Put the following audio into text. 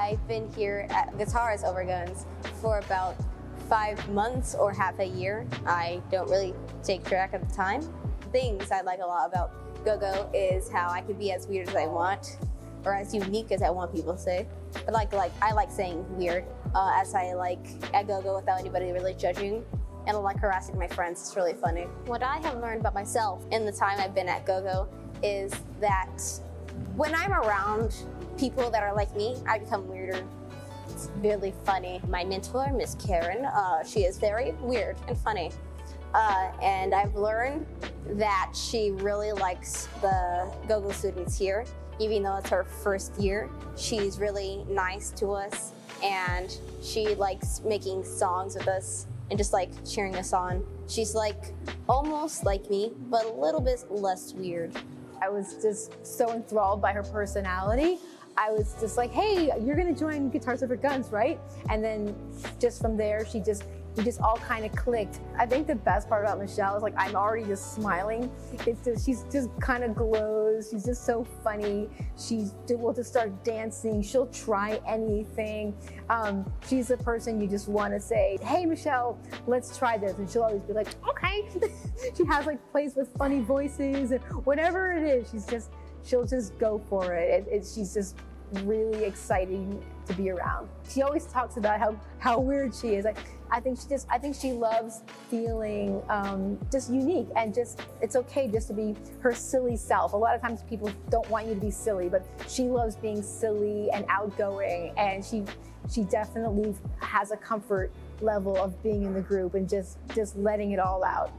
I've been here at Guitars Over Guns for about five months or half a year. I don't really take track of the time. Things I like a lot about GoGo is how I can be as weird as I want or as unique as I want people to say. But like, like I like saying weird uh, as I like at GoGo without anybody really judging. And I like harassing my friends. It's really funny. What I have learned about myself in the time I've been at GoGo is that when I'm around people that are like me, I become weirder it's really funny. My mentor, Miss Karen, uh, she is very weird and funny. Uh, and I've learned that she really likes the GoGo students here, even though it's her first year. She's really nice to us and she likes making songs with us and just like cheering us on. She's like almost like me, but a little bit less weird. I was just so enthralled by her personality. I was just like, hey, you're gonna join Guitars Over Guns, right? And then just from there, she just we just all kind of clicked. I think the best part about Michelle is like I'm already just smiling. It's just she's just kind of glows. She's just so funny. She's will just start dancing. She'll try anything. Um, she's the person you just want to say, "Hey, Michelle, let's try this," and she'll always be like, "Okay." she has like plays with funny voices and whatever it is. She's just she'll just go for it. it, it she's just really exciting to be around. She always talks about how, how weird she is. I, I think she just, I think she loves feeling um, just unique and just, it's okay just to be her silly self. A lot of times people don't want you to be silly, but she loves being silly and outgoing and she, she definitely has a comfort level of being in the group and just, just letting it all out.